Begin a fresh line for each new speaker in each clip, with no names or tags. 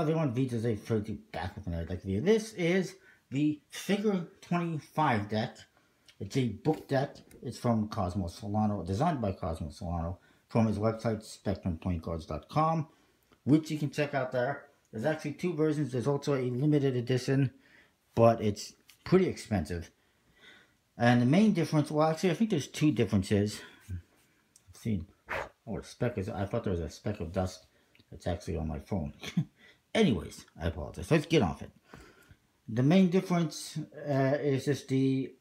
Everyone, VJose32 back with another deck video. This is the Figure 25 deck. It's a book deck. It's from Cosmo Solano, designed by Cosmo Solano, from his website, SpectrumPlayingCards.com, which you can check out there. There's actually two versions. There's also a limited edition, but it's pretty expensive. And the main difference, well, actually, I think there's two differences. I've seen, Oh, a speck is, I thought there was a speck of dust that's actually on my phone. Anyways, I apologize. Let's get off it. The main difference uh, is just the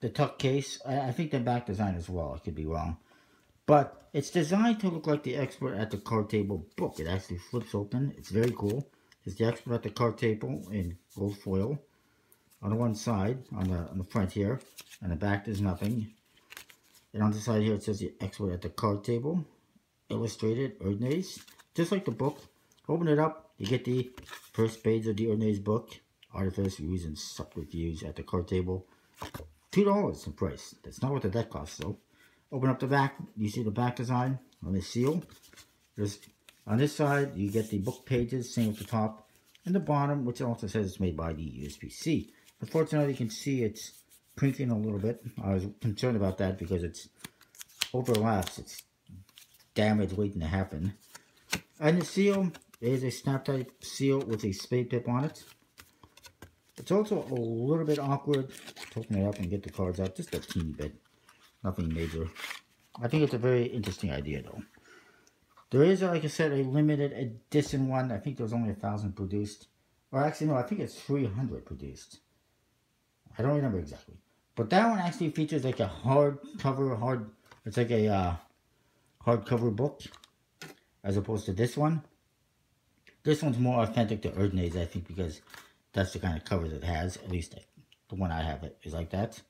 the tuck case. I, I, think the back design as well. I could be wrong. But it's designed to look like the expert at the card table book. It actually flips open. It's very cool. It's the expert at the card table in gold foil. On the one side, on the, on the front here, and the back there's nothing. And on the side here it says the expert at the card table. Illustrated, Erdnase. Just like the book. Open it up, you get the first page of the Erdnase book. Artifice, Ruse, and Subterfuge at the card table. $2 in price. That's not what the deck costs though. Open up the back, you see the back design on the seal. There's on this side, you get the book pages, same at the top. And the bottom, which also says it's made by the USPC. Unfortunately, you can see it's printing a little bit. I was concerned about that because it's overlaps. It's damage waiting to happen. And the seal is a snap type seal with a spade tip on it. It's also a little bit awkward to open it up and get the cards out, just a teeny bit. Nothing major. I think it's a very interesting idea though. There is, like I said, a limited edition one. I think there's only a thousand produced. Or actually, no, I think it's 300 produced. I don't remember exactly. But that one actually features like a hard cover, hard, it's like a uh, hardcover book. As opposed to this one. This one's more authentic to Erdnase, I think, because that's the kind of covers it has. At least the one I have it is like that.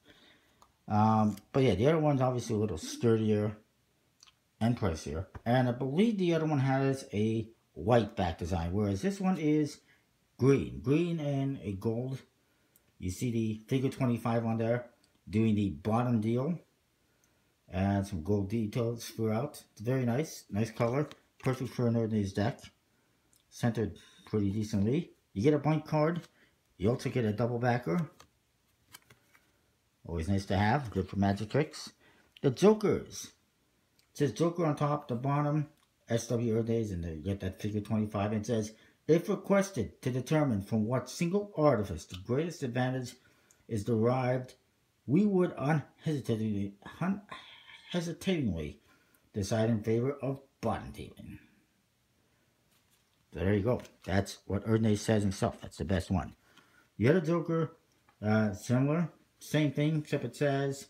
Um, but yeah, the other one's obviously a little sturdier and pricier. And I believe the other one has a white back design, whereas this one is green. Green and a gold. You see the figure 25 on there doing the bottom deal. And some gold details throughout. It's very nice. Nice color. Perfect for an Erdnase deck centered pretty decently. You get a blank card. You also get a double backer. Always nice to have. Good for magic tricks. The Jokers. It says Joker on top, the bottom, SW Erdnase, and you get that figure 25. It says, if requested to determine from what single artifice the greatest advantage is derived, we would unhesitatingly, unhesitatingly decide in favor of bottom dealing. So there you go. That's what Erdnase says himself. That's the best one. The other Joker, uh, similar. Same thing, except it says,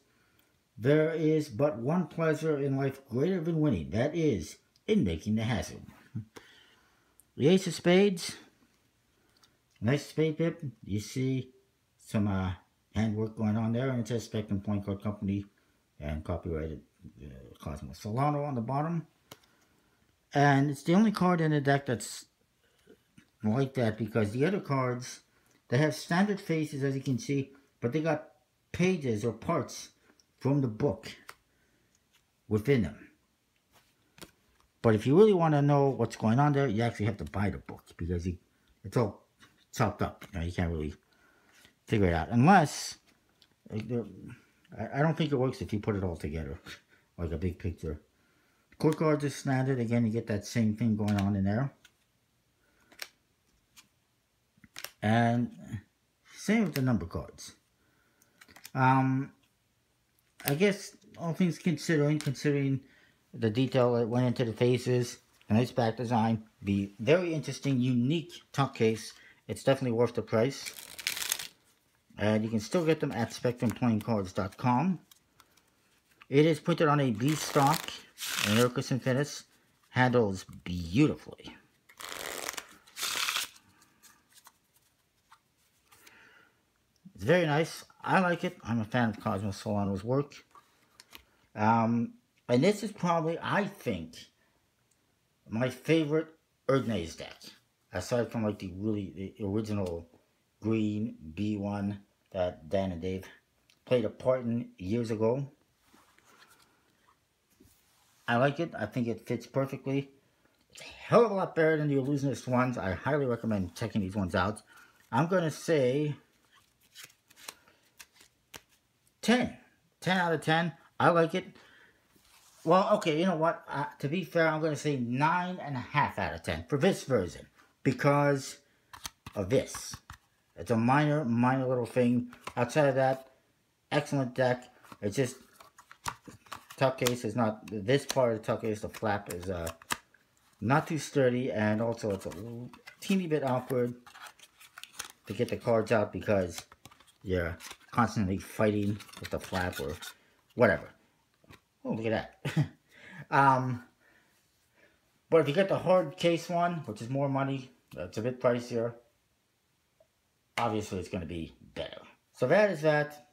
There is but one pleasure in life greater than winning. That is, in making the hazard. The Ace of Spades. Nice spade pip. You see some uh, handwork going on there. And it says Spectrum Playing Card Company and copyrighted uh, Cosmo Solano on the bottom. And it's the only card in the deck that's like that because the other cards, they have standard faces as you can see, but they got pages or parts from the book within them. But if you really want to know what's going on there, you actually have to buy the book because it's all chopped up. You, know, you can't really figure it out. Unless, I don't think it works if you put it all together, like a big picture. Court cards are standard. Again, you get that same thing going on in there. And same with the number cards. Um, I guess all things considering, considering the detail that went into the faces, a nice back design, be very interesting, unique tuck case. It's definitely worth the price. And you can still get them at SpectrumPlayingCards.com. It is printed on a B stock, an air cushion finish, handles beautifully. It's very nice. I like it. I'm a fan of Cosmo Solano's work. Um, and this is probably, I think, my favorite Erdnase deck. Aside from like the really the original green B1 that Dan and Dave played a part in years ago. I like it. I think it fits perfectly. A hell of a lot better than the illusionist ones. I highly recommend checking these ones out. I'm going to say 10. 10 out of 10. I like it. Well, okay, you know what? Uh, to be fair, I'm going to say 9.5 out of 10 for this version. Because of this. It's a minor, minor little thing. Outside of that, excellent deck. It's just, tuck case is not, this part of the tuck case, the flap is uh, not too sturdy. And also it's a teeny bit awkward to get the cards out because you're constantly fighting with the flap or whatever. Oh, look at that. um, but if you get the hard case one, which is more money, it's a bit pricier, obviously it's going to be better. So that is that.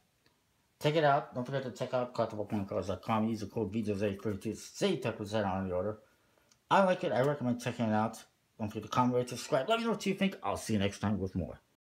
Check it out. Don't forget to check out collectiblecoincards.com. Use the code VJOSE32 to save 10% on the order. I like it. I recommend checking it out. Don't forget to comment, rate, subscribe. Let me know what you think. I'll see you next time with more.